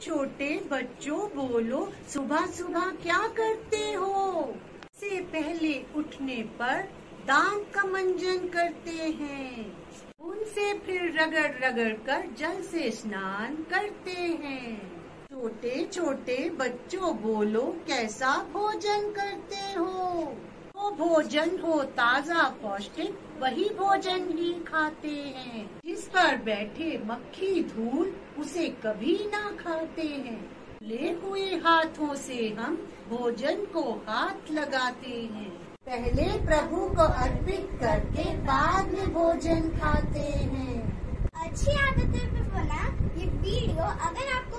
छोटे बच्चों बोलो, सुबह सुबह क्या करते हो? से पहले उठने पर दांत का मंजन करते हैं। उनसे फिर रगड़ रगड़ कर जल से स्नान करते हैं। छोटे छोटे बच्चों बोलो, कैसा भोजन करते हो? वो भोजन हो ताज़ा पौष्टिक, वही भोजन ही खाते हैं। जिस पर बैठे मक्खी धूल, उसे कभी ना खाते हैं। ले हुए हाथों से हम भोजन को हाथ लगाते हैं। पहले प्रभु को अर्पित करके बाद में भोजन खाते हैं। अच्छी आदतें पे बना ये वीडियो अगर आपको